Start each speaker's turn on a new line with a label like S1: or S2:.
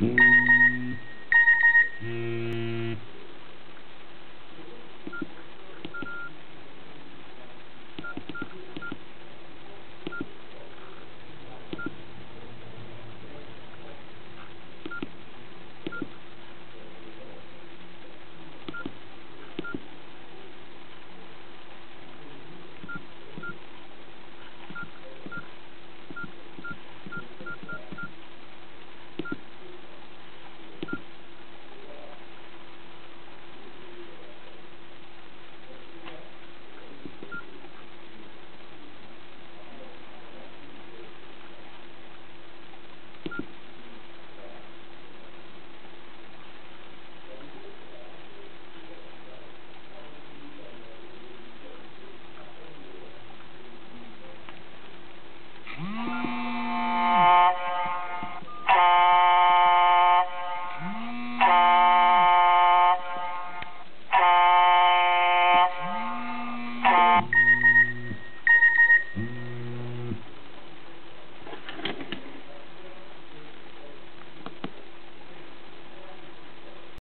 S1: Mm-hmm.